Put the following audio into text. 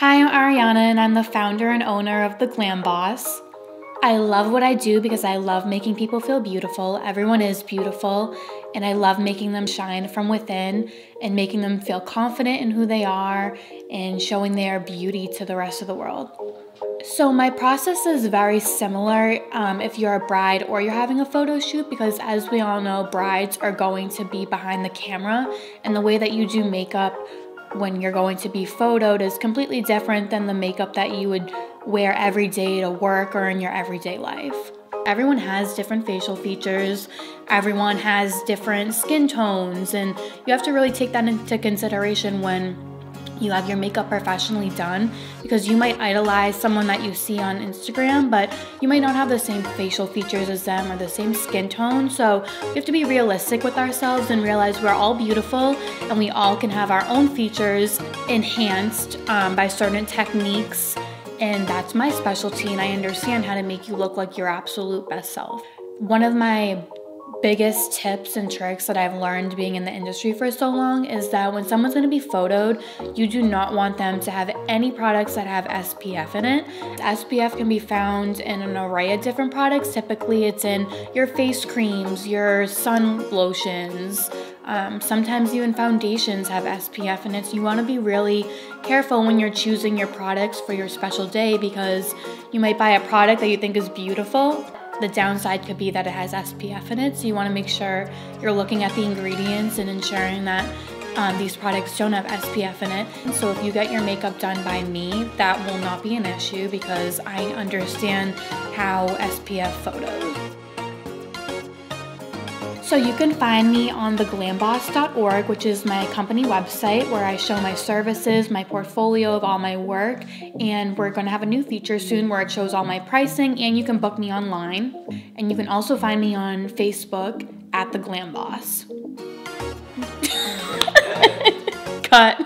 Hi, I'm Ariana, and I'm the founder and owner of The Glam Boss. I love what I do because I love making people feel beautiful. Everyone is beautiful, and I love making them shine from within and making them feel confident in who they are and showing their beauty to the rest of the world. So, my process is very similar um, if you're a bride or you're having a photo shoot, because as we all know, brides are going to be behind the camera, and the way that you do makeup when you're going to be photoed is completely different than the makeup that you would wear every day to work or in your everyday life. Everyone has different facial features, everyone has different skin tones, and you have to really take that into consideration when you have your makeup professionally done because you might idolize someone that you see on Instagram, but you might not have the same facial features as them or the same skin tone. So we have to be realistic with ourselves and realize we're all beautiful and we all can have our own features enhanced um, by certain techniques. And that's my specialty, and I understand how to make you look like your absolute best self. One of my biggest tips and tricks that I've learned being in the industry for so long is that when someone's going to be photoed, you do not want them to have any products that have SPF in it. SPF can be found in an array of different products. Typically, it's in your face creams, your sun lotions. Um, sometimes even foundations have SPF in it. So you want to be really careful when you're choosing your products for your special day because you might buy a product that you think is beautiful the downside could be that it has SPF in it, so you want to make sure you're looking at the ingredients and ensuring that um, these products don't have SPF in it. So if you get your makeup done by me, that will not be an issue because I understand how SPF photos. So you can find me on theglamboss.org, which is my company website where I show my services, my portfolio of all my work, and we're going to have a new feature soon where it shows all my pricing and you can book me online. And you can also find me on Facebook at the Glam Boss. Cut.